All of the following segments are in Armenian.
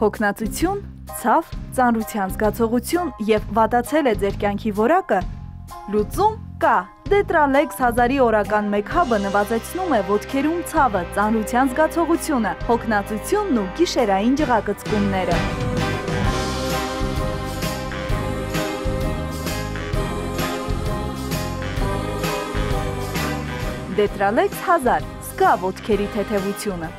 հոգնածություն, ցավ, ծանրության զգացողություն եւ վատացել է ձեր կյանքի որակը, լուծում կա։ Դետրալեքս 1000-ի օրական 1 հաբը նվազեցնում է ոտքերում ցավը, ծանրության զգացողությունը, հոգնածությունն ու գիշերային ջղակծկումները։ Դետրալեքս 1000 զգա ոտքերի թեթևությունը։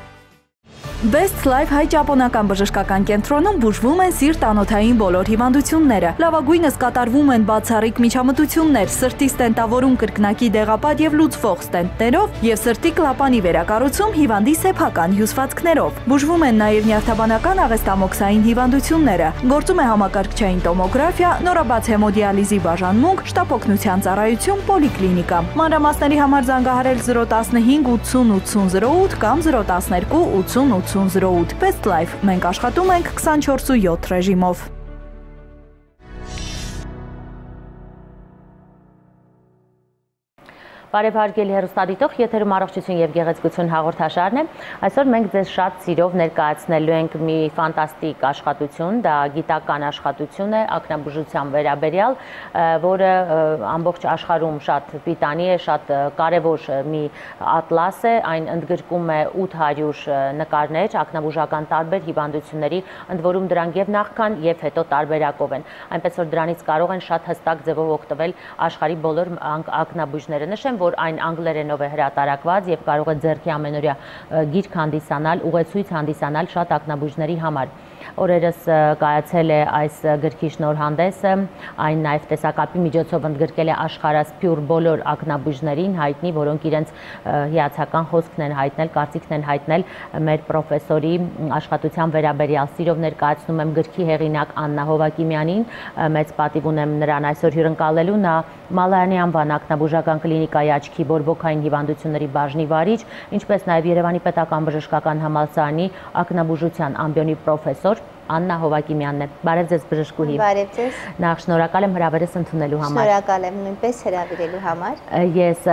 Best Life հայ ճապոնական բժշկական կենտրոնում բուժվում են սիրտ անոթային բոլոր հիվանդությունները։ Լավագույնս կատարվում են բացառիկ միջամտություններ, սրտի ստենտավորում կրկնակի դեղապատ եւ լուծվող ստենտներով եւ սրտի կլապանի վերակառուցում հիվանդի սեփական հյուսվածքներով։ Բուժվում են նաեւ նյարդաբանական աղեստամոքսային հիվանդությունները։ Գործում է համակարգչային տոմոգրաֆիա, նորաբաց հեմոդիալիզի բաժանմունք, շտապօգնության ծառայություն, պոլիկլինիկա։ Մանրամասների համար զանգահարել 015 80 8008 կամ 012 80 80 8008 Best Life։ Մենք աշխատում ենք 24/7 ռեժիմով։ Բարև հարգելի հերոստադիտող, եթերում առողջություն եւ գեղեցկություն հաղորդաշարն է։ Այսօր մենք ձեզ շատ սիրով ներկայացնելու ենք մի ֆանտաստիկ աշխատություն, դա գիտական աշխատություն է ակնաբուժության վերաբերյալ, որը ամբողջ աշխարհում շատ պիտանի է, շատ կարևոր մի ատլաս է, այն ընդգրկում է 800 նկարներ ակնաբուժական տարբեր հիվանդությունների, ընդ որում դրանք եւ նախքան եւ հետո տարբերակով են։ Այնպես որ դրանից կարող են շատ հստակ ձևով օգտվել աշխարհի բոլոր ակնաբույժները։ Նշեմ, որ այն անգլերենով է հրատարակված եւ կարող է ձեռքի ամենօրյա գիրք հանդիսանալ, ուղեցույց հանդիսանալ շատ ակնաբույժների համար օրերս կայացել է այս գրքի շնորհանդեսը, այն նաև տեսակապի միջոցով ընդգրկել է աշխարհասփյուր բոլոր ակնաբույժներին հայտնի, որոնք իրենց հիացական խոսքն են հայտնել, կարծիքն են հայտնել մեր պրոֆեսորի աշխատության վերաբերյալ։ Սիրով ներկայացնում եմ գրքի հեղինակ Աննա Հովակիմյանին, մեծ պատիվ ունեմ նրան այսօր հյուրընկալելու նա Մալայանի անվան ակնաբուժական կլինիկայի աչքի բորբոքային հիվանդությունների բաժնի վարիչ, ինչպես նաև Երևանի պետական բժշկական համալսարանի ակնաբուժության ամբիոնի պրոֆեսոր Աննա Հովակիմյանն է։ Բարև ձեզ բժշկուհի։ Բարև ձեզ։ Նախ շնորհակալ եմ հրավերս ընդունելու համար։ Շնորհակալ եմ նույնպես հրավիրելու համար։ Ես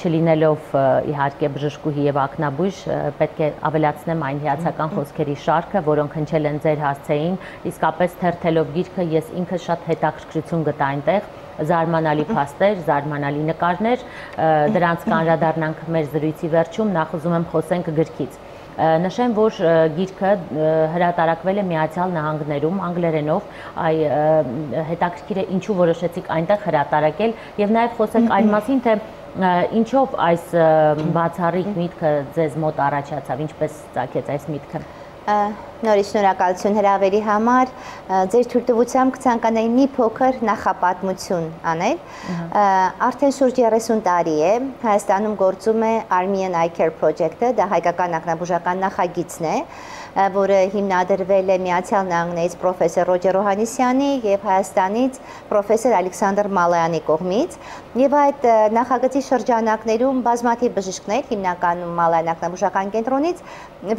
չլինելով իհարկե բժշկուհի եւ ակնաբույժ, պետք է ավելացնեմ այն հիացական խոսքերի շարքը, որոնք հնչել են ձեր հասցեին, իսկապես թերթելով գիրքը ես ինքս շատ հետաքրքրություն գտա այնտեղ զարմանալի փաստեր, զարմանալի նկարներ, դրանց կանրադառնանք մեր զրույցի վերջում, նախ ուզում եմ խոսենք գրքից։ Նշեմ, որ գիրքը հրատարակվել է Միացյալ Նահանգներում անգլերենով, այ հետաքրքիր է ինչու որոշեցիք այնտեղ հրատարակել եւ նաեւ խոսենք այն մասին, թե ինչով այս բացառիկ միտքը ձեզ մոտ առաջացավ, ինչպես ցակեց այս միտքը։ Նորից շնորհակալություն հրավերի համար։ Ձեր թույլտվությամբ կցանկանայի մի փոքր նախապատմություն անել։ Արդեն շուրջ 30 տարի է Հայաստանում գործում է Armenian Eye Care Project-ը, դա հայկական ակնաբուժական նախագիծն է, որը հիմնադրվել է Միացյալ Նահանգներից պրոֆեսոր Ռոջեր Օհանիսյանի եւ Հայաստանից պրոֆեսոր Ալեքսանդր Մալայանի կողմից եւ այդ նախագծի շրջանակներում բազմաթիվ բժիշկներ հիմնականում Մալայան ակնաբուժական կենտրոնից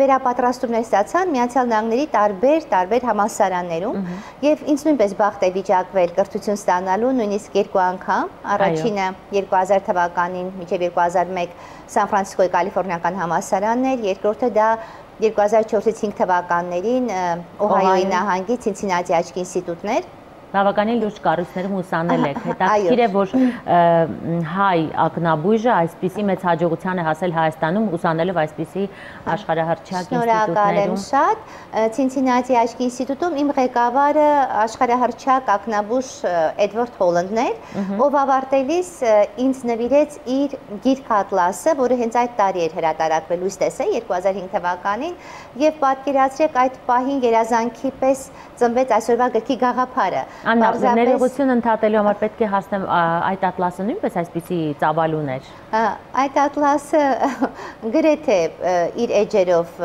վերապատրաստումներ ստացան Միացյալ Նահանգների տարբեր տարբեր համալսարաններում եւ ինձ նույնպես բախտ է վիճակվել կրթություն ստանալու նույնիսկ երկու անգամ առաջինը 2000 թվականին մինչեւ 2001 Սան Ֆրանցիսկոյի Կալիֆոռնիական համալսարանն էր երկրորդը դա 2004-ից 5 թվականներին Օհայոյի նահանգի Ցինցինատի աչքի ինստիտուտներ բավականին լուրջ կառույցներում ուսանել եք։ Հետաքրքիր է, որ հայ ակնաբույժը այսպիսի մեծ հաջողության է հասել Հայաստանում ուսանելով այսպիսի աշխարհահռչակ ինստիտուտներում։ Շնորհակալ եմ շատ։ Ցինցինատի աչքի ինստիտուտում իմ ղեկավարը աշխարհահռչակ ակնաբույժ Էդվարդ Հոլանդն էր, ով ավարտելիս ինձ նվիրեց իր գիրք ատլասը, որը հենց այդ տարի էր հրատարակվել լույս տեսել 2005 թվականին, եւ պատկերացրեք այդ պահին երազանքի պես ծնվեց այսօրվա գրքի գաղափարը։ Աննա, ներողություն ընդհատելու համար պետք է հասնեմ այդ ատլասը նույնպես այսպիսի ծավալուն էր։ Այդ ատլասը գրեթե իր էջերով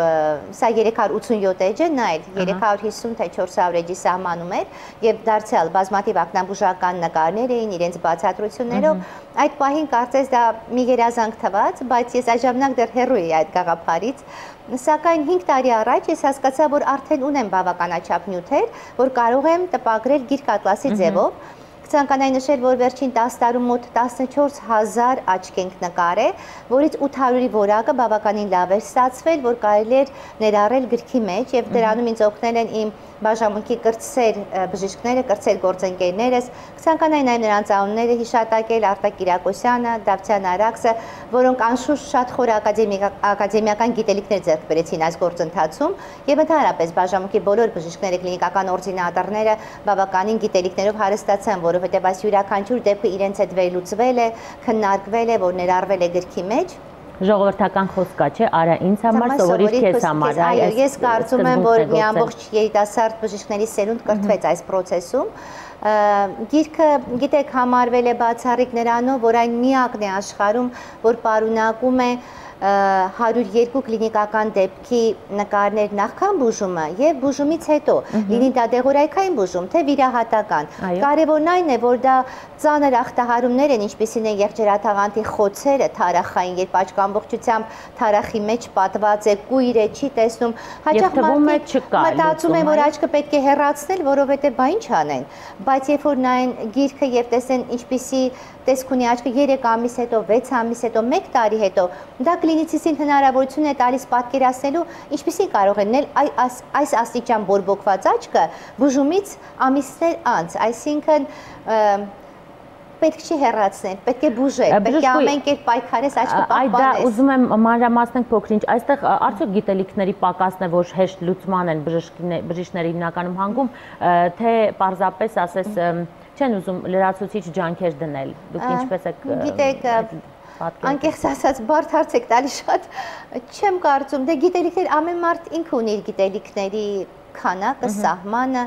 սա 387 էջ է, նա էլ 350 թե 400 էջի սահմանում էր եւ դարձյալ բազմաթիվ ակնաբուժական նկարներ էին իրենց բացատրություններով։ Այդ պահին կարծես դա մի երազանք թվաց, բայց ես այժմնակ դեռ հեռու էի այդ գաղափարից Սակայն 5 տարի առաջ ես հասկացա, որ արդեն ունեմ բավականաչափ նյութեր, որ կարող եմ տպագրել գիրք ատլասի ձևով, Կցանկանայի նշել, որ վերջին 10 տարում մոտ 14000 աչք ենք նկարել, որից 800-ի որակը բավականին լավ էր ստացվել, որ կարելի էր ներառել գրքի մեջ եւ դրանում ինձ օգնել են իմ բաժամունքի կրտսեր բժիշկները, կրտսեր գործընկերներս, կցանկանայի նաև նրանց անունները հիշատակել Արտակ Կիրակոսյանը, Դավթյան Արաքսը, որոնք անշուշտ շատ խոր ակադեմիական գիտելիքներ ձեռք բերեցին այս գործընթացում եւ ընդհանրապես բաժամունքի բոլոր բժիշկները, կլինիկական օրդինատորները բավականին գիտելիքներով հարստացան, որովհետեւ այս յուրաքանչյուր դեպքը իրենց հետ վերլուծվել է, քննարկվել է, որ ներառվել է գրքի մեջ ժողովրդական խոսք կա, չէ, արա ինձ համար, սովորիր քեզ համար։ Այո, ես կարծում եմ, որ մի ամբողջ երիտասարդ բժիշկների սերունդ կրթվեց այս process-ում գիրքը գիտեք համարվել է բացառիկ նրանով, որ այն միակն է աշխարհում, որ պարունակում է 102 կլինիկական դեպքի նկարներ նախքան բուժումը եւ բուժումից հետո լինի դա դեղորայքային բուժում թե վիրահատական կարևորն այն է որ դա ծանր ախտահարումներ են ինչպիսին են եղջերաթաղանթի խոցերը թարախային երբ աչք ամբողջությամբ թարախի մեջ պատված է կույր է չի տեսնում հաճախ մարդիկ մտածում են որ աչքը պետք է հեռացնել որովհետեւ բա ինչ անեն բայց երբ որ նայեն գիրքը եւ տեսեն ինչպիսի տեսք ունի աչքը 3 ամիս հետո 6 ամիս հետո 1 տարի հետո դա կլինիցիստին հնարավորություն է տալիս պատկերացնելու ինչպեսին կարող են նել այս այս աստիճան բորբոքված աչքը բուժումից ամիսներ անց, այսինքն պետք չի հեռացնել, պետք է բուժել, պետք է ամեն կերպ պայքարես աչքը պահպանես։ Այ դա ուզում եմ մանրամասնենք փոքրինչ, այստեղ արդյոք գիտելիքների պակասն է, որ հեշտ լուծման են բժիշկները հիմնականում հանգում, թե պարզապես ասես չեն ուզում լրացուցիչ ջանքեր դնել։ Դուք ինչպես եք Գիտեք, անկեղծ ասած բարդ հարց եք տալի շատ չեմ կարծում դե գիտելիքներ ամեն մարդ ինքը ունի իր գիտելիքների քանակը սահմանը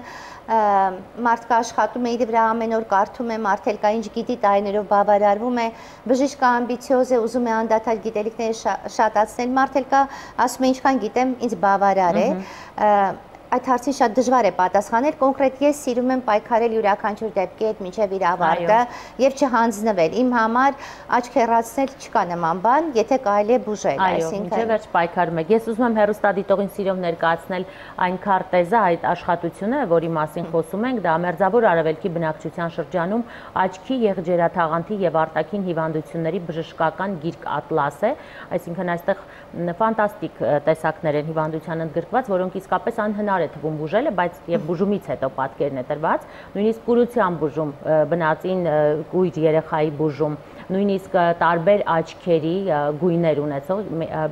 մարդկա աշխատում է իր վրա ամեն օր կարդում է մարդ էլ կա ինչ գիտի տարիներով բավարարվում է բժիշկը ամբիցիոզ է ուզում է անդադար գիտելիքները շատացնել մարդ էլ կա ասում է ինչքան գիտեմ ինձ բավարար է այդ հարցին շատ դժվար է պատասխանել։ Կոնկրետ ես սիրում եմ պայքարել յուրաքանչյուր դեպքի հետ միջև իր ավարտը եւ չհանձնվել։ Իմ համար աչք հեռացնել չկա նման բան, եթե կարելի է բուժել, այսինքն Այո, վերջ պայքարում եք։ Ես ուզում եմ հերոստադիտողին սիրով ներկայացնել այն քարտեզը, այդ աշխատությունը, որի մասին խոսում ենք, դա ամերձավոր արևելքի բնակչության շրջանում աչքի եղջերաթաղանթի եւ արտաքին հիվանդությունների բժշկական գիրք ատլաս է, այսինքն այստեղ ֆանտաստիկ տեսակներ են հիվանդության ընդգրկված, որոնք իսկապես անհնար դժվար է թվում բուժելը, բայց եւ բուժումից հետո պատկերն է տրված, նույնիսկ կուրության բուժում, բնածին կույր երեխայի բուժում, նույնիսկ տարբեր աչքերի գույներ ունեցող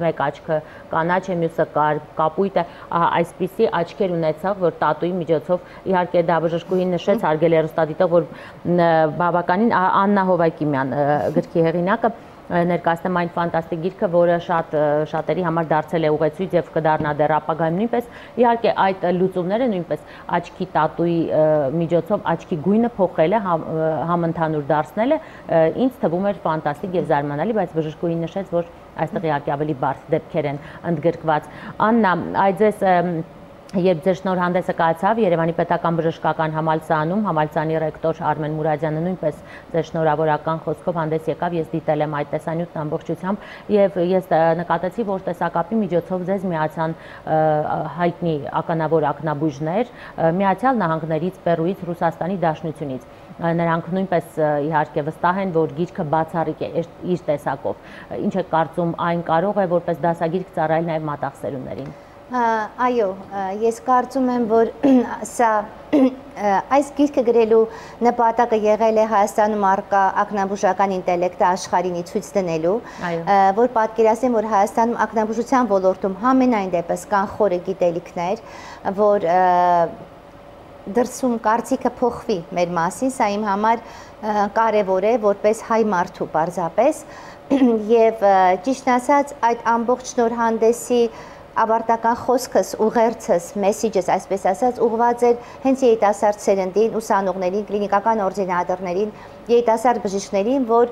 մեկ աչքը կանաչ է, մյուսը կար, կապույտ է, այսպիսի աչքեր ունեցող, որ տատուի միջոցով իհարկե դա բժշկուհին նշեց, հարգել հեռուստադիտող, որ բավականին Աննա Հովակիմյան գրքի հեղինակը ներկայացնեմ այն ֆանտաստիկ գիրքը, որը շատ շատերի համար դարձել է ուղեցույց եւ կդառնա դեռ ապագայում նույնպես։ Իհարկե այդ լուծումները նույնպես աչքի տատուի միջոցով աչքի գույնը փոխելը համընդհանուր դարձնելը ինձ թվում էր ֆանտաստիկ եւ զարմանալի, բայց բժշկուհին նշեց, որ այստեղ իհարկե ավելի բարդ դեպքեր են ընդգրկված։ Աննա, այ ձեզ Երբ ձեր շնորհանդեսը կայացավ Երևանի Պետական Բժշկական Համալսարանում, համալսարանի ռեկտոր Արմեն Մուրադյանը նույնպես ձեր շնորհավորական խոսքով հանդես եկավ, ես դիտել եմ այդ տեսանյութն ամբողջությամբ եւ ես նկատեցի, որ տեսակապի միջոցով ձեզ միացան հայտնի ականավոր ակնաբույժներ Միացյալ Նահանգներից, Պերուից, Ռուսաստանի Դաշնությունից նրանք նույնպես իհարկե վստահ են, որ գիրքը բացառիկ է իր տեսակով։ Ինչ է կարծում, այն կարող է որպես դասագիրք ծառայել նաև մատաղսերուներին։ Այո, ես կարծում եմ, որ սա այս գիրքը գրելու նպատակը եղել է Հայաստանում արկա ակնաբուժական ինտելեկտը աշխարհինի ցույց դնելու, որ պատկերացնեմ, որ Հայաստանում ակնաբուժության ոլորտում համենայն դեպս կան խորը գիտելիքներ, որ դրսում կարծիքը փոխվի մեր մասին, սա իմ համար կարևոր է որպես հայ մարդու պարզապես եւ ճիշտ ասած այդ ամբողջ շնորհանդեսի ավարտական խոսքս, ուղերձս, մեսիջս, այսպես ասած, ուղղված էր հենց երիտասարդ սերնդին, ուսանողներին, կլինիկական օրդինատորներին, երիտասարդ բժիշկներին, որ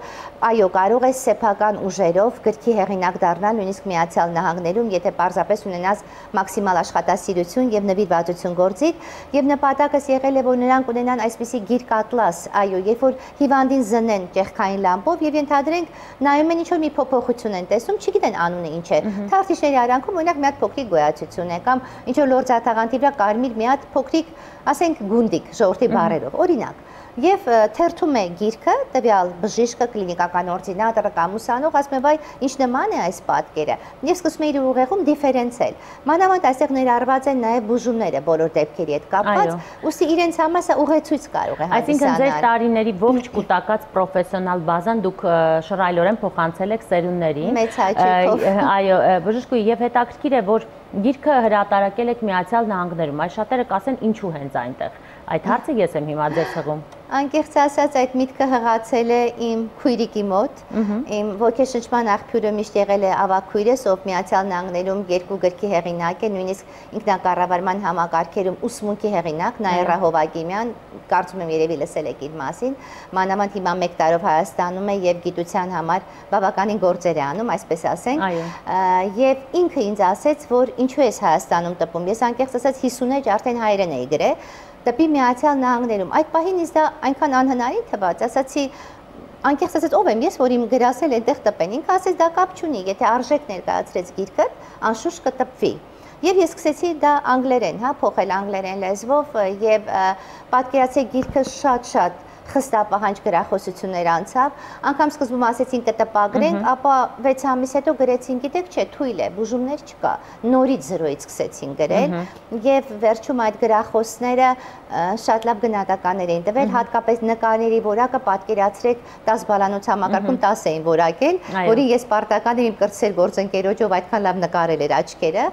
այո, կարող է սեփական ուժերով գրքի հեղինակ դառնալ նույնիսկ Միացյալ Նահանգներում, եթե պարզապես ունենաս մաքսիմալ աշխատասիրություն եւ նվիրվածություն գործիք, եւ նպատակս եղել է, որ նրանք ունենան այսպիսի գիրք ատլաս, այո, երբ որ հիվանդին զնեն ճեղքային լամպով եւ ենթադրենք նայում են ինչ որ մի փոփոխություն են տեսնում, չգիտեն անունը ինչ է։ Թարթիշների արանքում օրինակ մի հատ փոքրիկ գոյացություն է կամ ինչ որ լորձաթաղանթի վրա կարմիր մի հատ փոքրիկ, ասենք գունդիկ ժողովրդի բարերով, օրինակ եւ թերթում է գիրքը, տվյալ բժիշկը, կլինիկական օրդինատորը կամ ուսանող ասում է, վայ, ինչ նման է այս պատկերը։ Եվ սկսում է իր ուղեղում դիֆերենցել։ Մանավանդ այստեղ ներառված են նաեւ բուժումները բոլոր դեպքերի հետ կապված, ուստի իրենց համար սա ուղեցույց կարող է հանդիսանալ։ Այսինքն ձեր տարիների ողջ կൂട്ടակած պրոֆեսիոնալ բազան դուք շռայլորեն փոխանցել եք սերունդներին։ Մեծ հաճույքով։ Այո, բժշկուի եւ հետաքրքիր է, որ գիրքը հրատարակել եք Միացյալ Նահանգներում։ Այս շատերը կասեն ինչու հենց այնտեղ։ Այդ հարցը ես եմ հիմա ձեզ հղում։ Անկեղծ ասած այդ միտքը հղացել է իմ քույրիկի մոտ։ Իմ ոգեշնչման աղբյուրը միշտ եղել է ավակ քույրս, ով Միացյալ Նահանգներում երկու գրքի հեղինակ է, նույնիսկ ինքնակառավարման համակարգերում ուսմունքի հեղինակ, Նաիրա Հովագիմյան, կարծում եմ երևի լսել եք իր մասին։ Մանավանդ հիմա 1 տարով Հայաստանում է եւ գիտության համար բավականին գործեր է անում, այսպես ասենք։ Եվ ինքը ինձ ասեց, որ ինչու ես Հայաստանում տպում։ Ես անկեղծ ասած 50 էջ արդեն հայերեն էի գրել դեպի Միացյալ Նահանգներում։ Այդ պահին ինձ դա այնքան անհնարին թվաց, ասացի անկեղծ ասած ով եմ ես, որ իմ գրասել այդտեղ տպեն։ Ինքը ասեց դա կապ չունի, եթե արժեք ներկայացրեց գիրքը, անշուշտ կտպվի։ Եվ ես սկսեցի դա անգլերեն, հա, փոխել անգլերեն լեզվով եւ պատկերացեք գիրքը շատ-շատ խստապահանջ գրախոսություններ անցավ, անգամ սկզբում ասեցին կտպագրենք, ապա 6 ամիս հետո գրեցին, գիտեք, չէ, թույլ է, բուժումներ չկա։ Նորից զրոյից սկսեցին գրել եւ վերջում այդ գրախոսները շատ լավ գնահատականներ էին տվել, հատկապես նկարների որակը պատկերացրեք 10 բալանոց համակարգում 10 էին որակել, որին ես պարտական եմ կրծել գործընկերոջով այդքան լավ նկարել էր աչքերը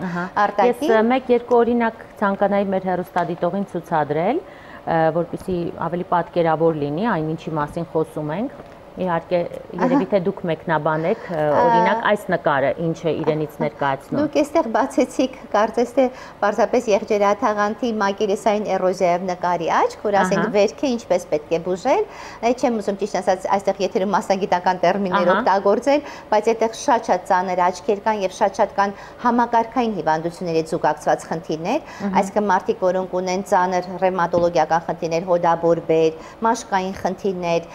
արտակի։ Ես մեկ-երկու օրինակ ցանկանայի մեր հերոստադիտողին ցուցադրել որպեսզի ավելի պատկերավոր լինի այն ինչի մասին խոսում ենք Իհարկե, երևի թե դուք մեկնաբանեք, օրինակ այս նկարը ինչ է իրենից ներկայացնում։ Դուք այստեղ բացեցիք, կարծես թե պարզապես եղջերաթաղանթի մակերեսային էրոզիայով նկարի աչք, որ ասենք վերքը ինչպես պետք է բուժել։ Չեմ ուզում ճիշտ ասած այստեղ եթերում մասնագիտական տերմիններ օգտագործել, բայց այդտեղ շատ-շատ ծանր աչքեր կան եւ շատ-շատ կան համակարգային հիվանդությունների զուգակցված խնդիրներ, այսինքն մարդիկ, որոնք ունեն ծանր ռևմատոլոգիական խնդիրներ, հոդաբորբեր, մաշկային խնդիրներ,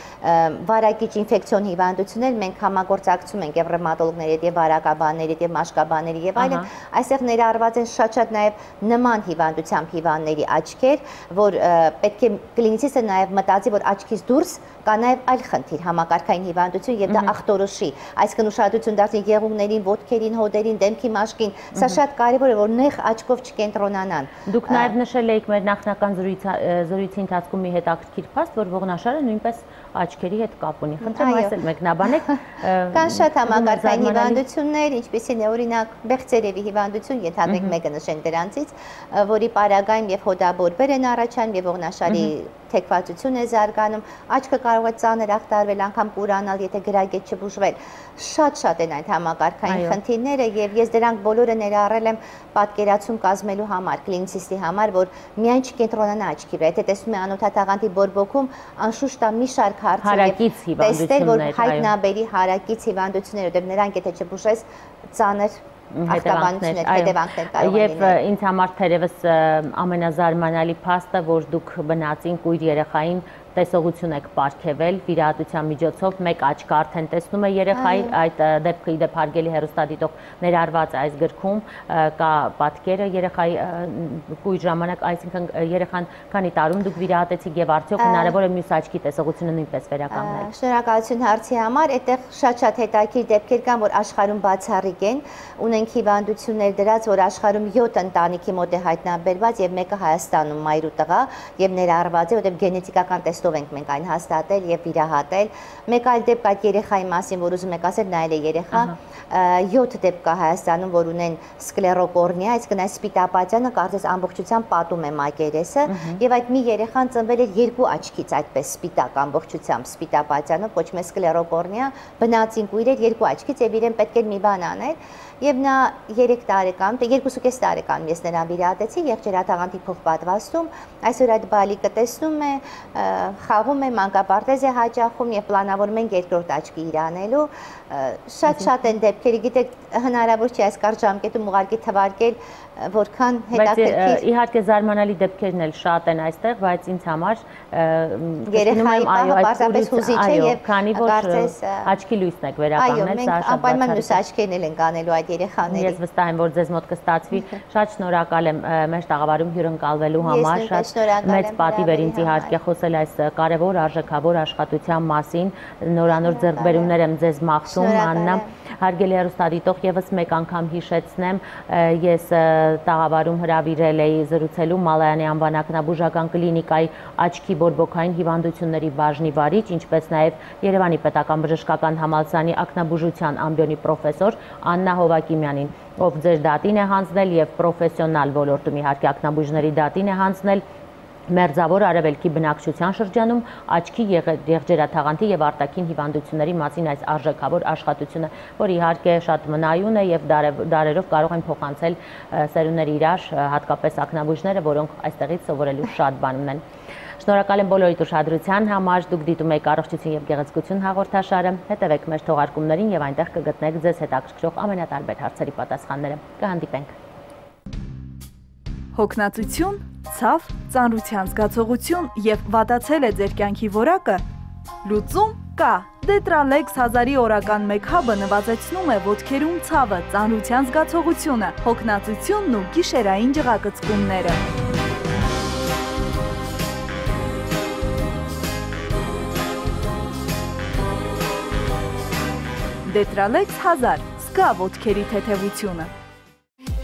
վարակի քիչ ինֆեկցիոն հիվանդություններ մենք համագործակցում ենք եւ ռևմատոլոգների հետ եւ վարակաբանների հետ եւ մաշկաբանների եւ այլն այստեղ ներառված են շատ-շատ նաեւ նման հիվանդությամբ հիվանդների աչքեր որ պետք է կլինիցիստը նաեւ մտածի որ աչքից դուրս կա նաև այլ խնդիր համակարգային հիվանդություն եւ դա ախտորոշի այսինքն ուշադրություն դարձնի եղունգներին, ոտքերին, հոդերին, դեմքի մաշկին սա շատ կարեւոր է որ նեղ աչքով չկենտրոնանան դուք նաև նշել եք մեր նախնական զրույցի ընթացքում մի հետաքրքիր փաստ որ ողնաշարը նույնպես աչքերի հետ կապ ունի խնդրեմ այս էլ մեկնաբանեք կան շատ համակարգային հիվանդություններ ինչպեսին է օրինակ բեղծերևի հիվանդություն ենթադրենք մեկը նշենք դրանցից որի պարագայում եւ հոդաբորբեր են առաջանում եւ ողնաշարի թեքվածություն է զարգանում, աչքը կարող է ծանր ախտարվել, անգամ կուրանալ, եթե գրագետ չբուժվել։ Շատ-շատ են այդ համակարգային խնդիրները եւ ես դրանք բոլորը ներառել եմ պատկերացում կազմելու համար, կլինիցիստի համար, որ միայն չկենտրոնանա աչքի վրա։ Եթե տեսնում է անօթաթաղանթի բորբոքում, անշուշտ դա մի շարք հարցեր է տեսնել, որ հայտնաբերի հարակից հիվանդություններ, որտեղ նրանք եթե չբուժես ծանր հետևանքներ, հետևանքներ կարող են լինել։ Եվ ինձ համար թերևս ամենազարմանալի փաստը, որ դուք բնածին կույր երեխային տեսողություն եք ապարգևել վիրահատության միջոցով մեկ աչք արդեն տեսնում է երեխայի այդ դեպքը իդեպ հարգելի հերոստատիտող ներառված այս գրքում կա պատկերը երեխայի կույր ժամանակ այսինքն երեխան քանի տարում դուք վիրահատեցիք եւ արդյոք հնարավոր է մյուս աչքի տեսողությունը նույնպես վերականգնել Շնորհակալություն հարցի համար այդտեղ շատ-շատ հետաքրքիր դեպքեր կան որ աշխարհում բացառիկ են ունենք հիվանդություններ դրած որ աշխարհում 7 ընտանիքի մոտ է հայտնաբերված եւ մեկը Հայաստանում մայրու տղա եւ ներառված է որտեղ գենետիկական տեստ իմաստով ենք մենք այն հաստատել եւ վիրահատել։ Մեկ այլ դեպք այդ երեխայի մասին, որ ուզում եք ասել, նայել է երեխա, 7 դեպք կա Հայաստանում, որ ունեն սկլերոկորնիա, այսինքն այս սպիտապատյանը կարծես ամբողջությամբ պատում է մակերեսը եւ այդ մի երեխան ծնվել էր երկու աչքից այդպես սպիտակ ամբողջությամբ սպիտապատյանը, կոչվում է սկլերոկորնիա, բնածին կույր էր երկու աչքից եւ իրեն պետք էր մի բան անել եւ նա 3 տարեկան, 2.5 տարեկան ես նրան վիրահատեցի եղջերաթաղանթի փոխպատվաստում, այսօր այդ բալիկը տեսնում է, խաղում է, մանկապարտեզ է հաճախում եւ պլանավորում ենք երկրորդ աչքի իրանելու, շատ-շատ են դեպքերը, գիտեք, հնարավոր չի այս կարճ ժամկետում ուղարկի թվարկել որքան հետաքրքիր։ Իհարկե զարմանալի դեպքերն էլ շատ են այստեղ, բայց ինձ համար երեխայի այո, պարզապես հուզիչ է եւ քանի որ աչքի լույսն եք վերականգնել, սա շատ անպայման լույս աչքերն էլ ենք անելու այդ այդ երեխաների։ Ես վստահ եմ, որ ձեզ մոտ կստացվի։ Շատ շնորհակալ եմ մեր տաղավարում հյուրընկալվելու համար։ Շատ մեծ պատիվ էր ինձ իհարկե խոսել այս կարևոր արժեքավոր աշխատության մասին։ Նորանոր ձեռքբերումներ եմ ձեզ մաղթում, Աննա։ Հարգելի հեռուստադիտող, եւս մեկ անգամ հիշեցնեմ, ես տաղավարում հրավիրել էի զրուցելու Մալայանի անվանակնաբուժական կլինիկայի աչքի բորբոքային հիվանդությունների բաժնի վարիչ, ինչպես նաեւ Երևանի պետական բժշկական համալսարանի ակնաբուժության ամբիոնի պրոֆեսոր Աննա Հովակիմյանին, ով ձեր դատին է հանձնել եւ պրոֆեսիոնալ ոլորտում իհարկե ակնաբուժների դատին է հանձնել Մերձավոր արևելքի բնակչության շրջանում աչքի եղջերաթաղանթի եւ արտաքին հիվանդությունների մասին այս արժեքավոր աշխատությունը, որ իհարկե շատ մնայուն է եւ դարերով կարող են փոխանցել սերունդների իրար, հատկապես ակնաբույժները, որոնք այստեղից սովորելու շատ բան ունեն։ Շնորհակալ եմ բոլորիդ ուշադրության համար։ Դուք դիտում եք առողջություն եւ գեղեցկություն հաղորդաշարը։ Հետևեք մեր թողարկումներին եւ այնտեղ կգտնեք ձեզ հետաքրքրող ամենատարբեր հարցերի պատասխանները։ Կհանդիպենք։ Հոգնածություն, ցավ, ծանրության զգացողություն եւ վատացել է ձեր կյանքի որակը։ Լուծում կա։ Դետրալեքս 1000-ի օրական 1 հաբը նվազեցնում է ոտքերում ցավը, ծանրության զգացողությունը, հոգնածությունն ու գիշերային ջղակծկումները։ Դետրալեքս 1000 սկա ոտքերի թեթևությունը։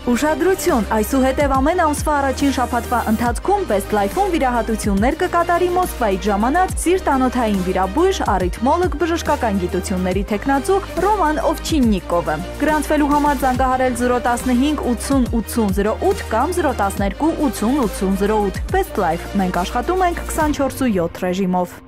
Ուշադրություն, այսուհետև ամեն ամսվա առաջին շաբաթվա ընթացքում Best Life-ում վիրահատություններ կկատարի Մոսկվայից ժամանած սիրտանոթային վիրաբույժ Արիթմոլոգ բժշկական գիտությունների տեխնացու Ռոման Օվչիննիկովը։ Գրանցվելու համար զանգահարել 015 80 8008 կամ 012 80 8008։ Best Life։ Մենք աշխատում ենք 24/7 ռեժիմով։